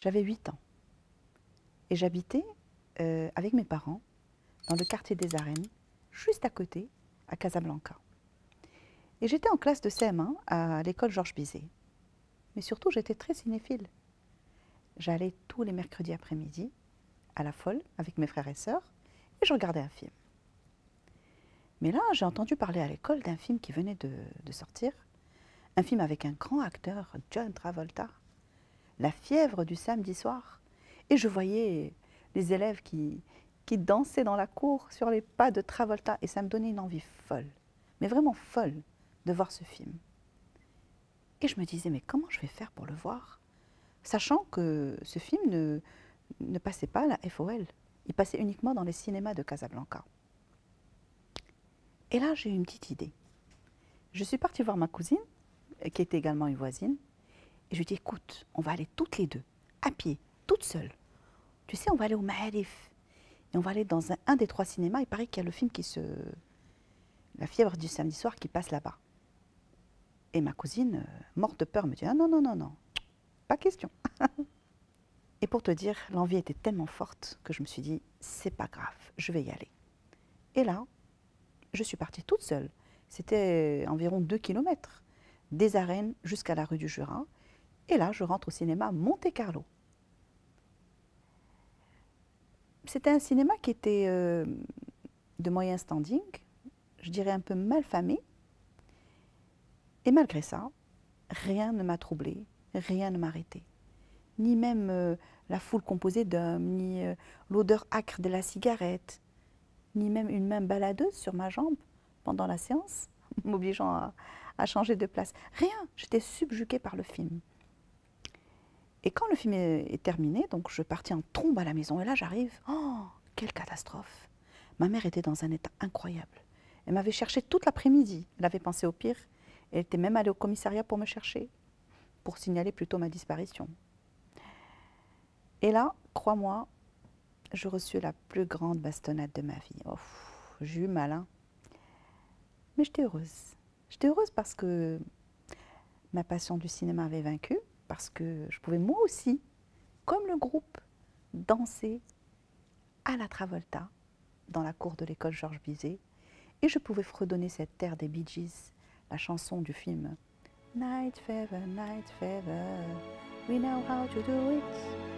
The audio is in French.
J'avais 8 ans et j'habitais euh, avec mes parents dans le quartier des Arènes, juste à côté, à Casablanca. Et j'étais en classe de CM1 à l'école Georges Bizet. Mais surtout, j'étais très cinéphile. J'allais tous les mercredis après-midi à la folle avec mes frères et sœurs et je regardais un film. Mais là, j'ai entendu parler à l'école d'un film qui venait de, de sortir, un film avec un grand acteur, John Travolta, La fièvre du samedi soir. Et je voyais les élèves qui, qui dansaient dans la cour sur les pas de Travolta et ça me donnait une envie folle, mais vraiment folle, de voir ce film. Et je me disais, mais comment je vais faire pour le voir? Sachant que ce film ne, ne passait pas à la FOL, il passait uniquement dans les cinémas de Casablanca. Et là, j'ai eu une petite idée. Je suis partie voir ma cousine, qui était également une voisine, et je lui dit, écoute, on va aller toutes les deux, à pied, toutes seules. Tu sais, on va aller au Mahalif, et on va aller dans un, un des trois cinémas, il paraît qu'il y a le film qui se... La fièvre du samedi soir qui passe là-bas. Et ma cousine, euh, morte de peur, me dit, ah non, non, non, non, pas question. et pour te dire, l'envie était tellement forte que je me suis dit, c'est pas grave, je vais y aller. Et là, je suis partie toute seule. C'était environ 2 kilomètres des arènes jusqu'à la rue du Jura. Et là, je rentre au cinéma Monte Carlo. C'était un cinéma qui était euh, de moyen standing, je dirais un peu mal famé. Et malgré ça, rien ne m'a troublé, rien ne m'a arrêté. Ni même euh, la foule composée d'hommes, ni euh, l'odeur acre de la cigarette, ni même une main baladeuse sur ma jambe pendant la séance, m'obligeant à, à changer de place. Rien, j'étais subjuguée par le film. Et quand le film est, terminé, donc je partis en trombe à la maison. Et là, j'arrive. Oh, quelle catastrophe Ma mère était dans un état incroyable. Elle m'avait cherché toute l'après-midi. Elle avait pensé au pire. Elle était même allée au commissariat pour me chercher, pour signaler plutôt ma disparition. Et là, crois-moi, je reçus la plus grande bastonnade de ma vie. Oh, J'ai eu mal, hein. Mais j'étais heureuse. J'étais heureuse parce que ma passion du cinéma avait vaincu, parce que je pouvais moi aussi, comme le groupe, danser à la Travolta dans la cour de l'école Georges Bizet, et je pouvais fredonner cette terre des Bee la chanson du film Night Fever, Night Fever, we know how to do it.